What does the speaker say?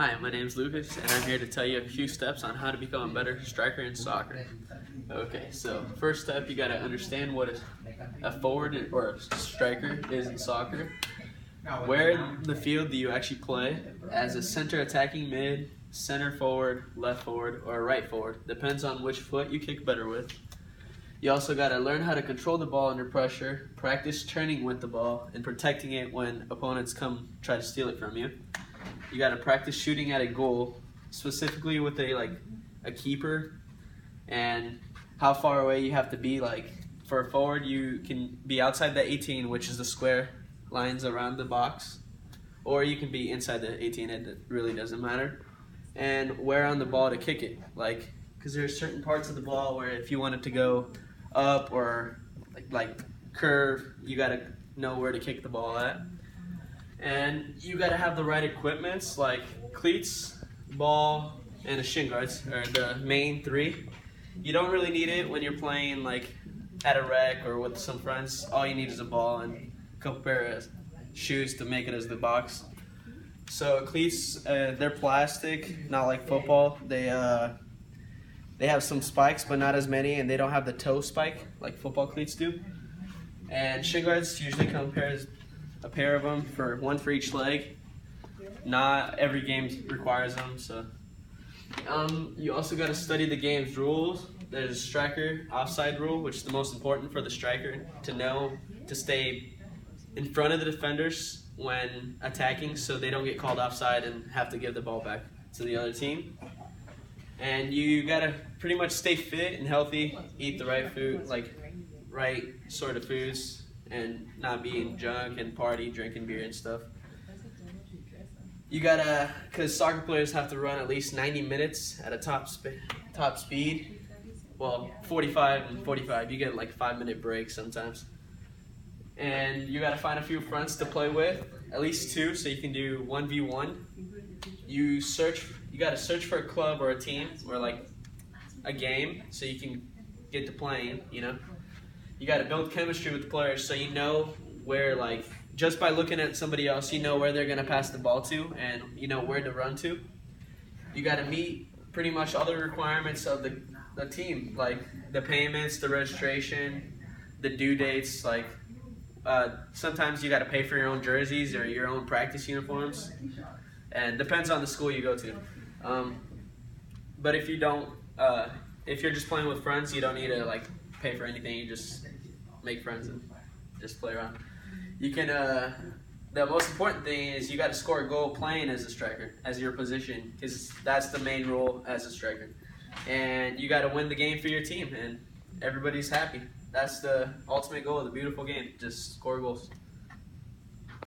Hi, my name is Lucas, and I'm here to tell you a few steps on how to become a better striker in soccer. Okay, so first step, you got to understand what a, forward or a striker is in soccer. Where in the field do you actually play? As a center attacking mid, center forward, left forward, or right forward. Depends on which foot you kick better with. You also got to learn how to control the ball under pressure, practice turning with the ball, and protecting it when opponents come try to steal it from you you got to practice shooting at a goal, specifically with a like a keeper, and how far away you have to be. Like for a forward, you can be outside the 18, which is the square lines around the box, or you can be inside the 18. It really doesn't matter. And where on the ball to kick it, like because there's certain parts of the ball where if you want it to go up or like, like curve, you got to know where to kick the ball at. And you got to have the right equipments like cleats, ball, and a shin guards are the main three. You don't really need it when you're playing like at a rec or with some friends. All you need is a ball and a couple pair of shoes to make it as the box. So cleats, uh, they're plastic, not like football. They uh, they have some spikes, but not as many, and they don't have the toe spike like football cleats do. And shin guards usually come pairs a pair of them for one for each leg. Not every game requires them, so. Um, you also got to study the game's rules. There's a striker offside rule, which is the most important for the striker to know to stay in front of the defenders when attacking so they don't get called offside and have to give the ball back to the other team. And you got to pretty much stay fit and healthy, eat the right food, like right sort of foods, and not being drunk and party, drinking beer and stuff. You gotta, cause soccer players have to run at least 90 minutes at a top sp- top speed. Well, 45 and 45. You get like five minute breaks sometimes. And you gotta find a few fronts to play with, at least two, so you can do 1v1. You search, you gotta search for a club or a team or like a game, so you can get to playing. You know you got to build chemistry with players so you know where like just by looking at somebody else you know where they're going to pass the ball to and you know where to run to. You got to meet pretty much all the requirements of the, the team like the payments the registration the due dates like uh, sometimes you got to pay for your own jerseys or your own practice uniforms and depends on the school you go to. Um, but if you don't uh, if you're just playing with friends you don't need to like pay for anything. You just make friends and just play around. You can. Uh, the most important thing is you got to score a goal playing as a striker, as your position, because that's the main role as a striker. And you got to win the game for your team, and everybody's happy. That's the ultimate goal of the beautiful game. Just score goals.